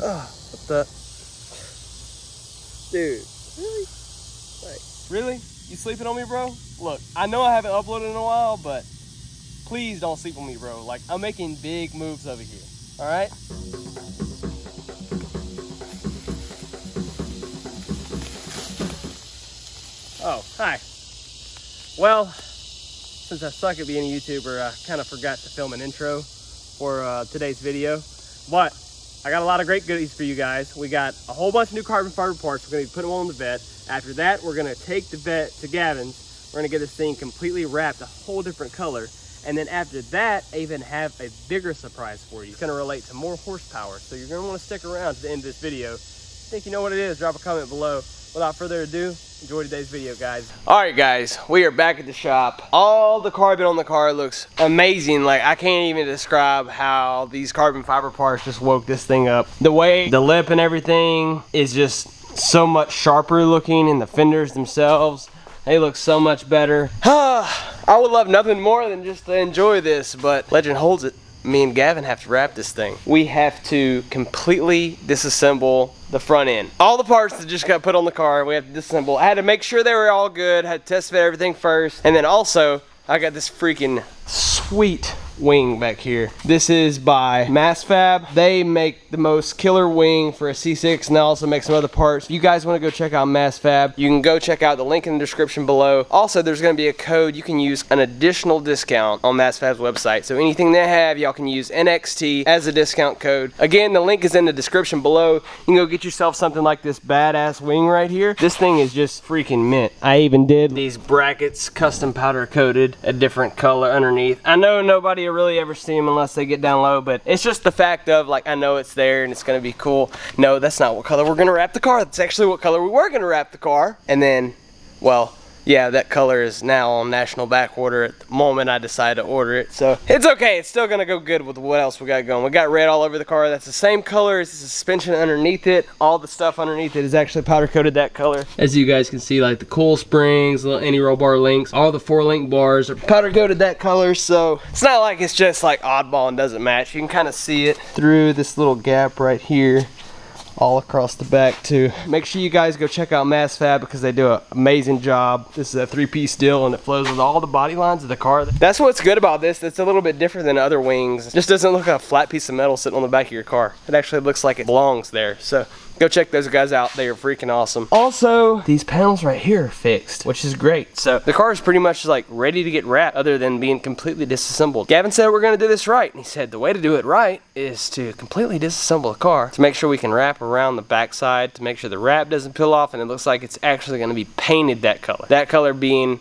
Oh, what the? Dude, really? Like, really? You sleeping on me, bro? Look, I know I haven't uploaded in a while, but please don't sleep on me, bro. Like, I'm making big moves over here. All right? Oh, hi. Well, since I suck at being a YouTuber, I kind of forgot to film an intro for uh, today's video. But I got a lot of great goodies for you guys. We got a whole bunch of new carbon fiber parts. We're gonna be putting them on the vet. After that, we're gonna take the vet to Gavin's. We're gonna get this thing completely wrapped a whole different color. And then after that, I even have a bigger surprise for you. It's gonna relate to more horsepower. So you're gonna wanna stick around to the end of this video. Think you know what it is, drop a comment below. Without further ado, enjoy today's video, guys. All right, guys, we are back at the shop. All the carbon on the car looks amazing. Like, I can't even describe how these carbon fiber parts just woke this thing up. The way the lip and everything is just so much sharper looking and the fenders themselves, they look so much better. I would love nothing more than just to enjoy this, but legend holds it me and Gavin have to wrap this thing. We have to completely disassemble the front end. All the parts that just got put on the car, we have to disassemble. I had to make sure they were all good, I had to test fit everything first, and then also, I got this freaking sweet wing back here. This is by MassFab. They make the most killer wing for a C6 and they also make some other parts. If you guys want to go check out MassFab, you can go check out the link in the description below. Also, there's going to be a code you can use an additional discount on MassFab's website. So anything they have, y'all can use NXT as a discount code. Again, the link is in the description below. You can go get yourself something like this badass wing right here. This thing is just freaking mint. I even did these brackets custom powder coated a different color underneath. I know nobody will really ever see them unless they get down low, but it's just the fact of like, I know it's there and it's gonna be cool. No, that's not what color we're gonna wrap the car. That's actually what color we were gonna wrap the car. And then, well, yeah, that color is now on national back order at the moment I decided to order it. So it's okay. It's still going to go good with what else we got going. We got red all over the car. That's the same color as the suspension underneath it. All the stuff underneath it is actually powder coated that color. As you guys can see, like the coil springs, little anti-roll bar links, all the four link bars are powder coated that color. So it's not like it's just like oddball and doesn't match. You can kind of see it through this little gap right here all across the back too. Make sure you guys go check out MassFab because they do an amazing job. This is a three-piece deal and it flows with all the body lines of the car. That's what's good about this. It's a little bit different than other wings. It just doesn't look like a flat piece of metal sitting on the back of your car. It actually looks like it belongs there. So Go check those guys out. They are freaking awesome. Also, these panels right here are fixed, which is great. So the car is pretty much like ready to get wrapped other than being completely disassembled. Gavin said we're gonna do this right. And he said the way to do it right is to completely disassemble the car to make sure we can wrap around the backside to make sure the wrap doesn't peel off and it looks like it's actually gonna be painted that color. That color being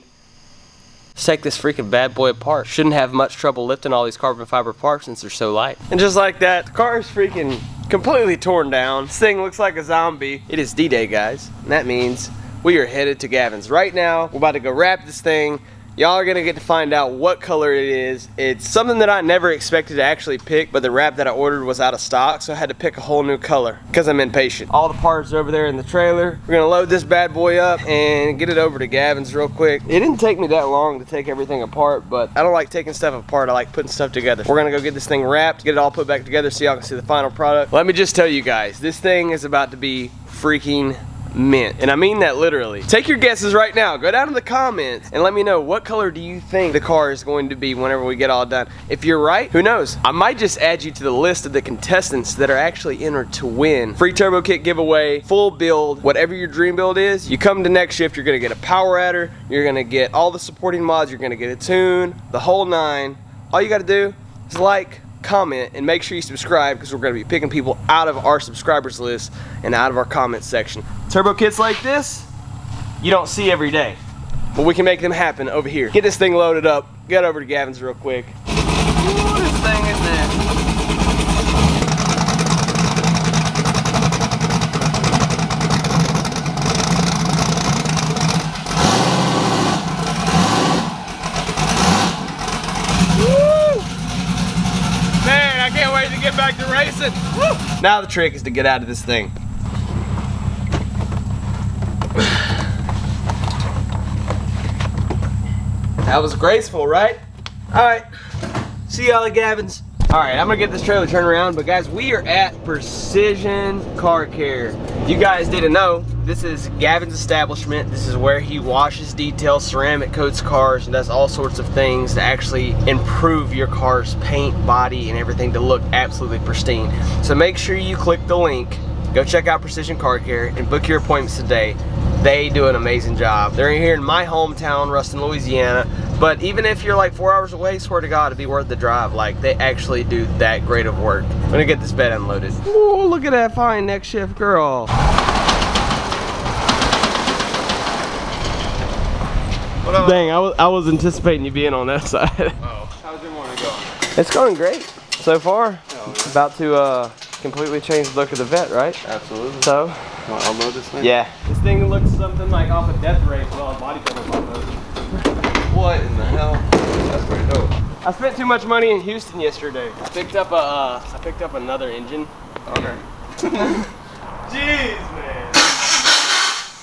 Let's take this freaking bad boy apart. Shouldn't have much trouble lifting all these carbon fiber parts since they're so light. And just like that, the car is freaking completely torn down. This thing looks like a zombie. It is D-Day, guys. And that means we are headed to Gavin's right now. We're about to go wrap this thing Y'all are gonna get to find out what color it is. It's something that I never expected to actually pick, but the wrap that I ordered was out of stock, so I had to pick a whole new color because I'm impatient. All the parts over there in the trailer. We're gonna load this bad boy up and get it over to Gavin's real quick. It didn't take me that long to take everything apart, but I don't like taking stuff apart. I like putting stuff together. We're gonna go get this thing wrapped, get it all put back together so y'all can see the final product. Let me just tell you guys, this thing is about to be freaking mint. And I mean that literally. Take your guesses right now. Go down in the comments and let me know what color do you think the car is going to be whenever we get all done. If you're right, who knows? I might just add you to the list of the contestants that are actually entered to win. Free turbo kit giveaway, full build, whatever your dream build is. You come to next shift, you're gonna get a power adder, you're gonna get all the supporting mods, you're gonna get a tune, the whole nine. All you gotta do is like, comment, and make sure you subscribe because we're going to be picking people out of our subscribers list and out of our comment section. Turbo kits like this, you don't see every day. But we can make them happen over here. Get this thing loaded up. Get over to Gavin's real quick. Ooh, this thing is nasty. Racing. Woo! Now the trick is to get out of this thing. That was graceful, right? All right, see y'all at Gavin's. All right, I'm gonna get this trailer turned around, but guys, we are at Precision Car Care. You guys didn't know, this is Gavin's establishment. This is where he washes, details, ceramic coats cars, and does all sorts of things to actually improve your car's paint, body, and everything to look absolutely pristine. So make sure you click the link, go check out Precision Car Care, and book your appointments today. They do an amazing job. They're here in my hometown, Ruston, Louisiana. But even if you're like four hours away, swear to God, it'd be worth the drive. Like they actually do that great of work. I'm gonna get this bed unloaded. Ooh, look at that fine next shift girl. Dang, I was, I was anticipating you being on that side. Oh, how's your morning going? It's going great so far. About to uh, completely change the look of the vet, right? Absolutely. So, I'll load this thing. yeah. This thing looks something like off a death race well on bodybuilding almost. What in the hell? That's pretty dope. I spent too much money in Houston yesterday. I picked up a, uh, I picked up another engine. Okay. Jeez, man.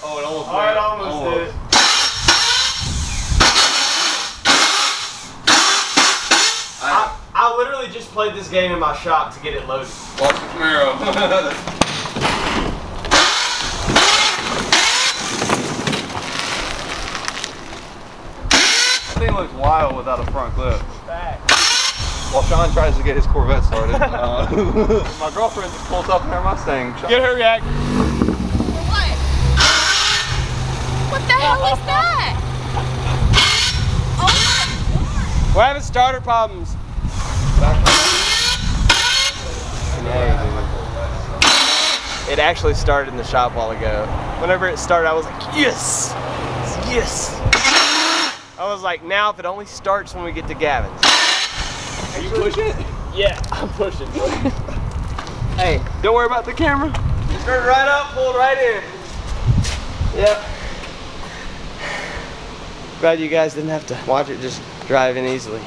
Oh, it almost. Oh, it almost did. I, I literally just played this game in my shop to get it loaded. Watch the Camaro. thing looks wild without a front clip. Back. While Sean tries to get his Corvette started, uh, my girlfriend just pulls up in her Mustang. Sean- Get her react. What? What the hell is that? Oh We're having starter problems. It actually started in the shop a while ago. Whenever it started, I was like, yes, yes. I was like, now if it only starts when we get to Gavin's. Are you pushing it? Yeah, I'm pushing. hey, don't worry about the camera. Just turn it right up, pull it right in. Yep. Glad you guys didn't have to watch it just driving easily.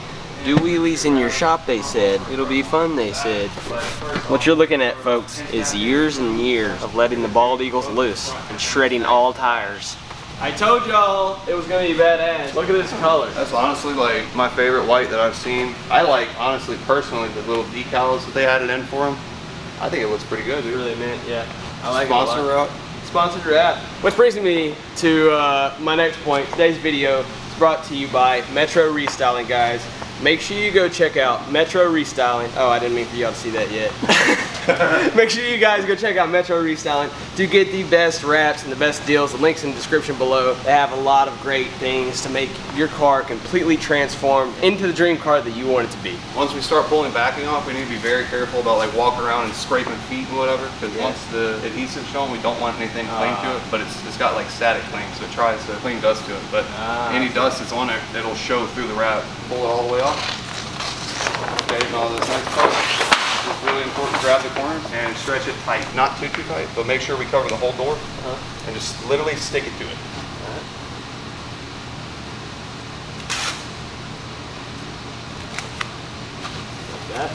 Do wheelies in your shop, they said. It'll be fun, they said. What you're looking at, folks, is years and years of letting the bald eagles loose and shredding all tires. I told y'all it was gonna be badass. Look at this color. That's honestly like my favorite white that I've seen. I like, honestly, personally, the little decals that they added in for them. I think it looks pretty good, dude. Really mint, yeah. I like it a lot. Sponsor route. sponsored wrap. Which brings me to uh, my next point. Today's video is brought to you by Metro Restyling, guys. Make sure you go check out Metro Restyling. Oh, I didn't mean for y'all to see that yet. Make sure you guys go check out Metro Restyling to get the best wraps and the best deals. The link's in the description below. They have a lot of great things to make your car completely transformed into the dream car that you want it to be. Once we start pulling backing off, we need to be very careful about like walking around and scraping feet and whatever. Because Yeah. once the adhesive's shown, we don't want anything cling to Ah. it. But it's, it's got like static cling, so it tries to cling dust to it. But Ah, any dust that's on it, it'll show through the wrap. Pull it all the way off. Okay, and all this next part. It's really important to grab the corners and stretch it tight. Not too, too tight, but make sure we cover the whole door Uh-huh. and just literally stick it to it. That.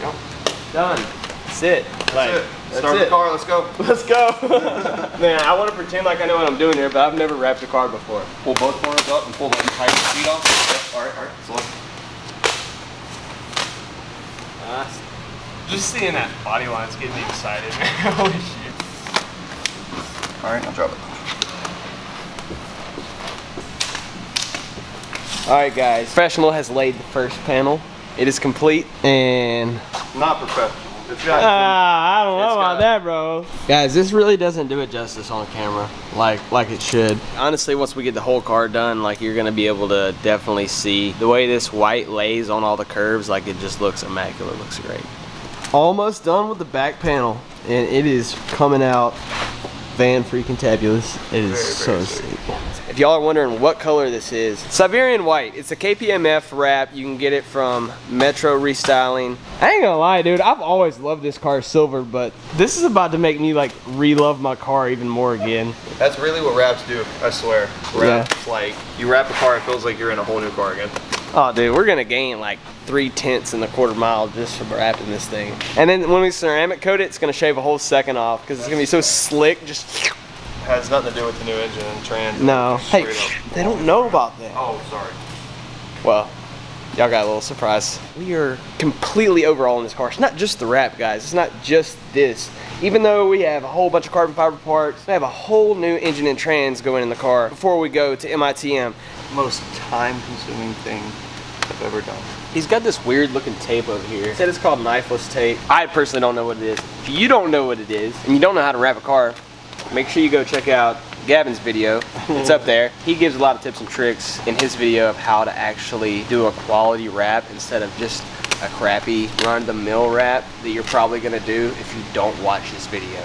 Yep. Done. That's it. Like, That's it. that's Start it. the car, let's go. Let's go. Man, I want to pretend like I know what I'm doing here, but I've never wrapped a car before. Pull both corners up and pull the entire seat off. Yep, all right, all right, slow. Uh, just seeing that body line's getting me excited. Holy shit. All right, I'll drop it. All right, guys. Professional has laid the first panel. It is complete, and Not professional. It's got ah, I don't know It's about got- that, bro. Guys, this really doesn't do it justice on camera, like like it should. Honestly, once we get the whole car done, like you're gonna be able to definitely see the way this white lays on all the curves. Like it just looks immaculate. Looks great. Almost done with the back panel, and it is coming out van freaking tabulous. It is Very, so very sick. sick. If y'all are wondering what color this is, Siberian White. It's a KPMF wrap. You can get it from Metro Restyling. I ain't gonna lie, dude. I've always loved this car silver, but this is about to make me like re-love my car even more again. That's really what wraps do, I swear. Wraps, like, you wrap a car, it feels like you're in a whole new car again. Oh, dude, we're gonna gain like three tenths in the quarter mile just from wrapping this thing. And then when we ceramic coat it, it's gonna shave a whole second off because it's gonna be so slick. Just Has nothing to do with the new engine and trans. no. Hey, up. they don't know about that. Oh, sorry. Well, y'all got a little surprise. We are completely overhauling this car. It's not just the wrap, guys. It's not just this. Even though we have a whole bunch of carbon fiber parts, we have a whole new engine and trans going in the car before we go to MITM. Most time-consuming thing I've ever done. He's got this weird looking tape over here. He said it's called knifeless tape. I personally don't know what it is. If you don't know what it is and you don't know how to wrap a car, make sure you go check out Gavin's video. It's up there. He gives a lot of tips and tricks in his video of how to actually do a quality wrap instead of just a crappy run-of-the-mill wrap that you're probably gonna do if you don't watch this video.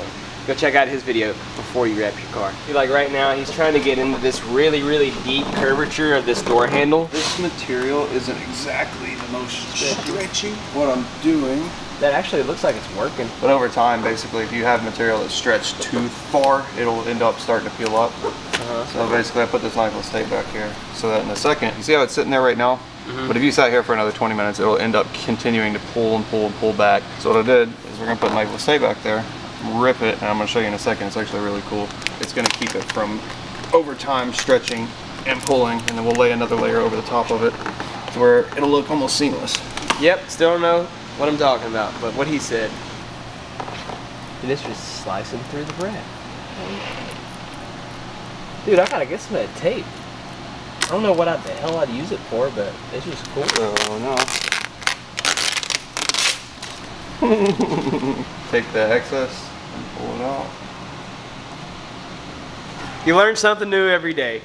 Go check out his video before you wrap your car. Like right now, he's trying to get into this really, really deep curvature of this door handle. This material isn't exactly the most stretchy. What I'm doing That actually looks like it's working. But over time, basically, if you have material that's stretched too far, it'll end up starting to peel up. Uh-huh. So basically, I put this knifeless tape back here so that in a second, you see how it's sitting there right now? But if you sat here for another 20 minutes, it'll end up continuing to pull and pull and pull back. So what I did is we're gonna put knifeless tape back there, rip it, and I'm gonna show you in a second. It's actually really cool. It's gonna keep it from over time stretching and pulling, and then we'll lay another layer over the top of it to where it'll look almost seamless. Yep, still don't know what I'm talking about, but what he said. And it's just slicing through the bread. Dude, I gotta get some of that tape. I don't know what I, the hell I'd use it for, but it's just cool. Oh no. Take the excess and pull it out. You learn something new every day.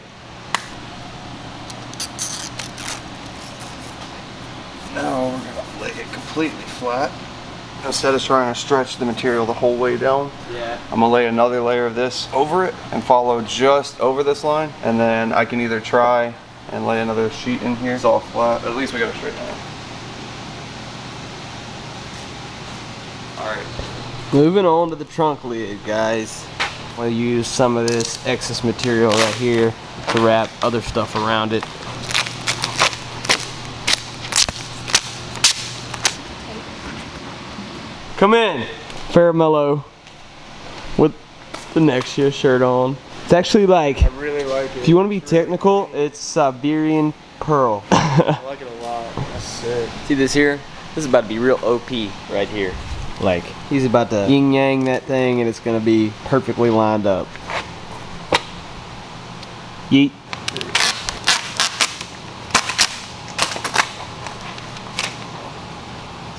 Now we're gonna lay it completely flat. Instead of trying to stretch the material the whole way down, Yeah. I'm gonna lay another layer of this over it and follow just over this line. And then I can either try and lay another sheet in here. It's all flat. At least we got it straight down. Alright. Moving on to the trunk lid, guys. We'll use some of this excess material right here to wrap other stuff around it. Come in, Faramello, with the Nexia shirt on. It's actually like, I really like it. if you want to be technical, it's Siberian pearl. I like it a lot. That's sick. See this here? This is about to be real OP right here. Like, he's about to yin yang that thing and it's gonna be perfectly lined up. Yeet.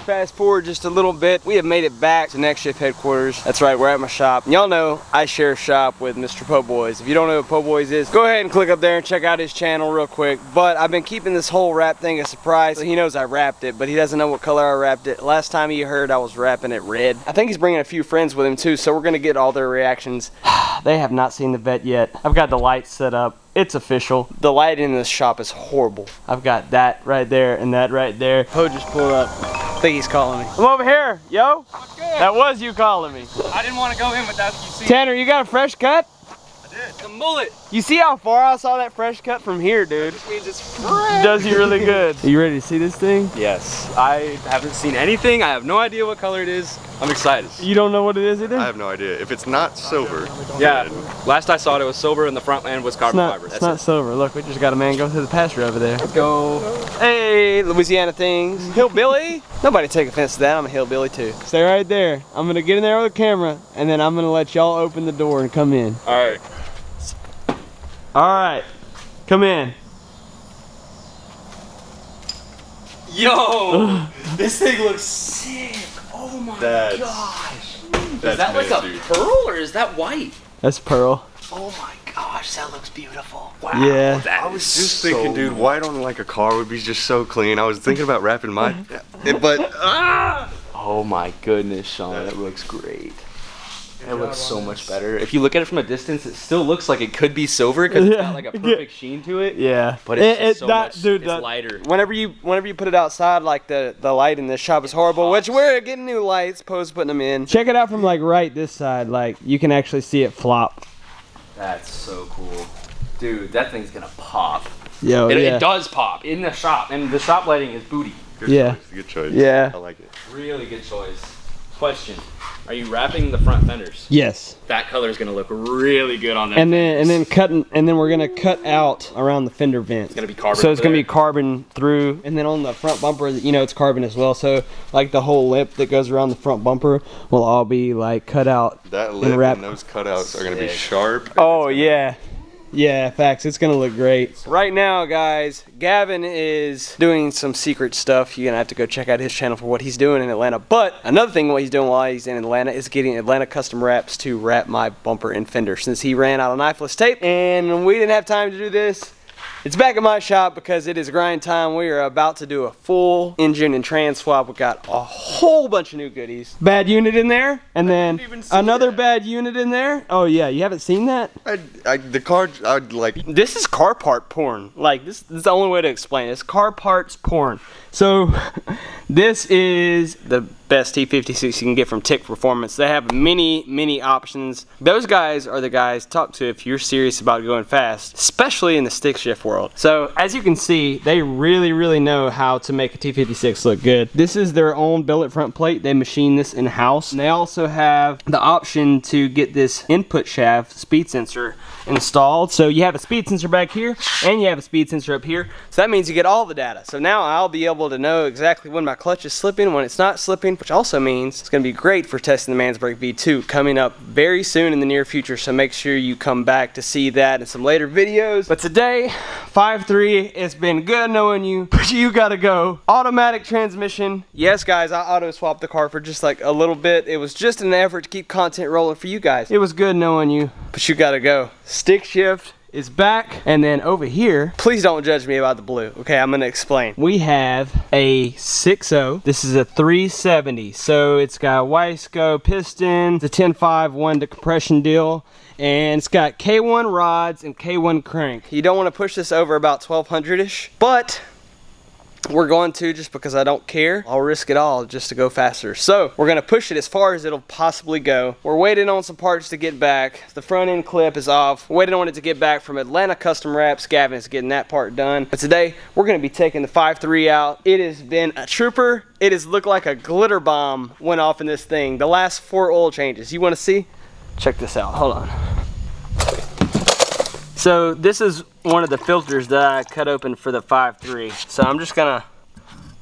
Fast forward just a little bit, we have made it back to Next Shift headquarters. That's right, we're at my shop. Y'all know I share a shop with Mr. Po Boys. If you don't know what Po Boys is, go ahead and click up there and check out his channel real quick. But I've been keeping this whole wrap thing a surprise. He knows I wrapped it, but he doesn't know what color I wrapped it. Last time he heard I was wrapping it red. I think he's bringing a few friends with him too, so we're gonna get all their reactions. they have not seen the vet yet. I've got the lights set up. It's official. The lighting in this shop is horrible. I've got that right there and that right there. Poe just pulled up. I think he's calling me. I'm over here, yo. That was you calling me. I didn't want to go in without you seeing Tanner, you got a fresh cut? I did. The mullet. You see how far I saw that fresh cut from here, dude? means it's fresh. Does you really good. Are you ready to see this thing? Yes, I haven't seen anything. I have no idea what color it is. I'm excited. You don't know what it is either? I have no idea. If it's not silver, Yeah, last I saw it, it was silver and the front end was It's carbon not, fiber. it's That's not it. silver. Look, we just got a man going through the pasture over there. Let's go. Hey, Louisiana things. Hillbilly? Nobody take offense to that. I'm a hillbilly too. Stay right there. I'm gonna get in there with the camera and then I'm gonna let y'all open the door and come in. All right. Alright. Come in. Yo, this thing looks sick. Oh my that's gosh. that's Is that like a nasty. pearl or is that white? That's Pearl. Oh my gosh, that looks beautiful. Wow. Yeah. That I was is just so thinking, dude, white on like a car would be just so clean. I was thinking about wrapping my, but ah! Oh my goodness, Sean, that looks great. It looks so much better. If you look at it from a distance, it still looks like it could be silver because it's got like a perfect sheen to it. Yeah. But it's It- just it- so that- much, dude, it's that- lighter. Whenever you whenever you put it outside, like the the light in this shop is horrible. Which we're getting new lights, post putting them in. Check it out from like right this side. Like you can actually see it flop. That's so cool. Dude, that thing's gonna pop. Yo, It, yeah. it does pop in the shop, and the shop lighting is booty. good Yeah. choice, good choice. Yeah. I like it. Really good choice. Question: Are you wrapping the front fenders? Yes. That color is gonna look really good on them. And then and then cutting and then we're gonna cut out around the fender vent. it's gonna be carbon. So it's gonna be carbon through, and then on the front bumper, you know, it's carbon as well. So like the whole lip that goes around the front bumper will all be like cut out. That lip wrap- and those cutouts are gonna be sharp. Oh yeah. Yeah, facts. It's gonna look great. Right now, guys, Gavin is doing some secret stuff. You're gonna have to go check out his channel for what he's doing in Atlanta. But another thing, what he's doing while he's in Atlanta is getting Atlanta Custom Wraps to wrap my bumper and fender. Since he ran out of knifeless tape and we didn't have time to do this, it's back at my shop because it is grind time. We are about to do a full engine and trans swap. We got a whole bunch of new goodies. Bad unit in there, and then another that. bad unit in there. Oh yeah, you haven't seen that? I, I, the car, I'd like. This is car part porn. Like this, this is the only way to explain it. It's car parts porn. So this is the best T56 you can get from Tick Performance. They have many, many options. Those guys are the guys to talk to if you're serious about going fast, especially in the stick shift world. So as you can see, they really, really know how to make a T56 look good. This is their own billet front plate. They machine this in-house. They also have the option to get this input shaft speed sensor installed. So you have a speed sensor back here and you have a speed sensor up here. So that means you get all the data. So now I'll be able to know exactly when my clutch is slipping, when it's not slipping, which also means it's gonna be great for testing the Mansbrook V2 coming up very soon in the near future. So make sure you come back to see that in some later videos. But today, 5.3, it's been good knowing you, but you gotta go. Automatic transmission. Yes, guys, I auto swapped the car for just like a little bit. It was just an effort to keep content rolling for you guys. It was good knowing you, but you gotta go. Stick shift is back. And then over here, please don't judge me about the blue. Okay, I'm gonna explain. We have a 6.0. This is a 370. So it's got Wiseco piston, the 10.5 one to compression deal. And it's got K1 rods and K1 crank. You don't want to push this over about 1200-ish, but we're going to just because I don't care. I'll risk it all just to go faster. So we're gonna push it as far as it'll possibly go. We're waiting on some parts to get back. The front end clip is off. Waiting on it to get back from Atlanta Custom Wraps. Gavin's getting that part done. But today we're gonna be taking the 5.3 out. It has been a trooper. It has looked like a glitter bomb went off in this thing. The last four oil changes. You wanna see? Check this out, hold on. So this is one of the filters that I cut open for the 5.3. So I'm just gonna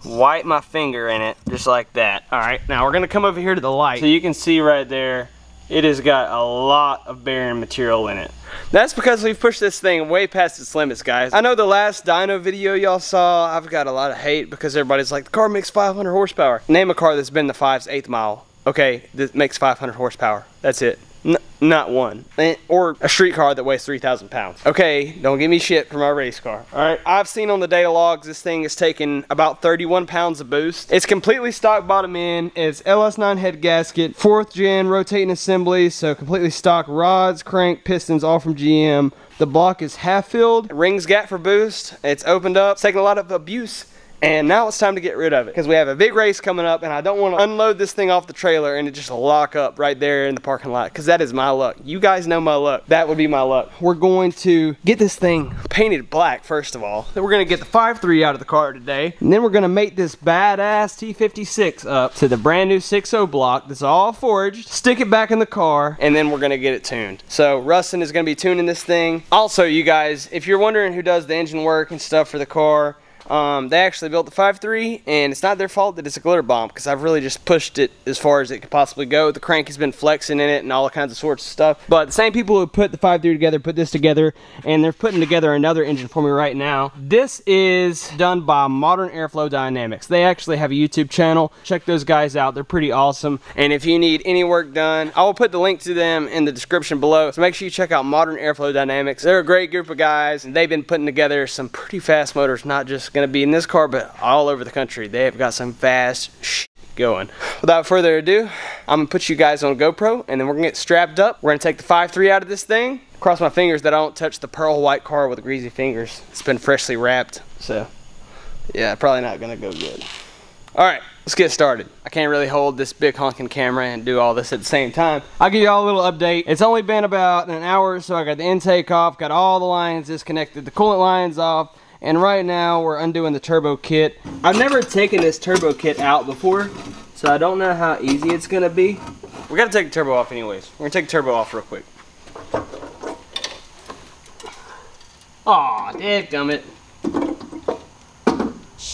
wipe my finger in it just like that. All right, now we're gonna come over here to the light. So you can see right there, it has got a lot of bearing material in it. That's because we've pushed this thing way past its limits, guys. I know the last dyno video y'all saw, I've got a lot of hate because everybody's like, the car makes 500 horsepower. Name a car that's been the 5's eighth mile. Okay, that makes 500 horsepower. That's it. N not one. Eh, Or a street car that weighs 3,000 pounds. Okay, don't give me shit for my race car. Alright, I've seen on the data logs this thing is taking about 31 pounds of boost. It's completely stock bottom end. It's LS9 head gasket, fourth gen rotating assembly, so completely stock rods, crank, pistons, all from GM. The block is half filled. Rings gap for boost. It's opened up. It's taken a lot of abuse. And now it's time to get rid of it because we have a big race coming up and I don't want to unload this thing off the trailer and it just lock up right there in the parking lot because that is my luck. You guys know my luck. That would be my luck. We're going to get this thing painted black first of all. Then we're going to get the 5.3 out of the car today. And then we're going to make this badass T56 up to the brand new 6.0 block that's all forged. Stick it back in the car and then we're going to get it tuned. So Rustin is going to be tuning this thing. Also you guys, if you're wondering who does the engine work and stuff for the car, um, they actually built the 5.3 and it's not their fault that it's a glitter bomb because I've really just pushed it as far as it could possibly go. The crank has been flexing in it and all kinds of sorts of stuff. But the same people who put the 5.3 together put this together and they're putting together another engine for me right now. This is done by Modern Airflow Dynamics. They actually have a YouTube channel. Check those guys out. They're pretty awesome. And if you need any work done, I will put the link to them in the description below. So make sure you check out Modern Airflow Dynamics. They're a great group of guys and they've been putting together some pretty fast motors, not just going to be in this car, but all over the country. They have got some fast going. Without further ado, I'm gonna put you guys on GoPro and then we're gonna get strapped up. We're gonna take the 5.3 out of this thing. Cross my fingers that I don't touch the pearl white car with greasy fingers. It's been freshly wrapped, so yeah, probably not gonna go good. All right, let's get started. I can't really hold this big honking camera and do all this at the same time. I'll give you all a little update. It's only been about an hour, so I got the intake off, got all the lines disconnected, the coolant lines off, and right now we're undoing the turbo kit. I've never taken this turbo kit out before, So I don't know how easy it's gonna be. We gotta take the turbo off anyways. We're gonna take the turbo off real quick. Aw, dadgummit.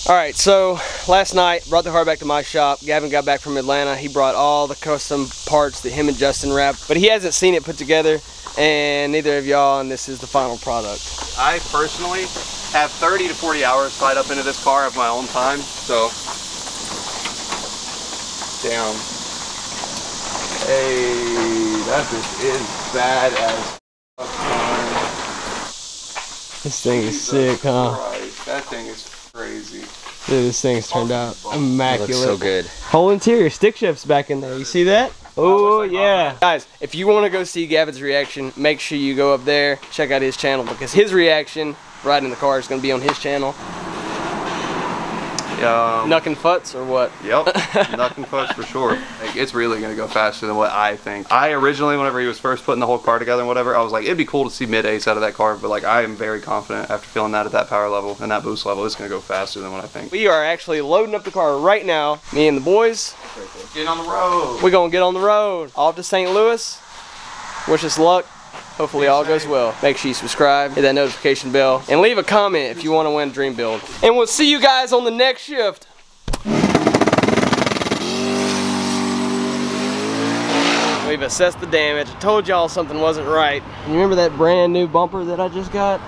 Alright, so last night brought the car back to my shop. Gavin got back from Atlanta. He brought all the custom parts that him and Justin wrapped, but he hasn't seen it put together, and neither of y'all, and this is the final product. I personally have 30 to 40 hours tied up into this car of my own time, so. Damn. Hey, that bitch is bad as This thing is sick, huh? Christ, that thing is crazy. Dude, this thing's turned out immaculate. So good. Whole interior stick shift's back in there. You see that? Oh yeah. Guys, if you want to go see Gavin's reaction, make sure you go up there, check out his channel because his reaction riding in the car is going to be on his channel. Um, knuckin' Futs or what? Yep, nothing fuss for sure. Like, it's really gonna go faster than what I think. I originally, whenever he was first putting the whole car together and whatever, I was like, it'd be cool to see mid ace out of that car, but like, I am very confident after feeling that at that power level and that boost level, it's gonna go faster than what I think. We are actually loading up the car right now. Me and the boys. Getting on the road. We're going to get on the road. Off to St. Louis. Wish us luck. Hopefully all goes well. Make sure you subscribe, hit that notification bell, and leave a comment if you want to win a dream build. And we'll see you guys on the next shift. We've assessed the damage. I told y'all something wasn't right. You remember that brand new bumper that I just got?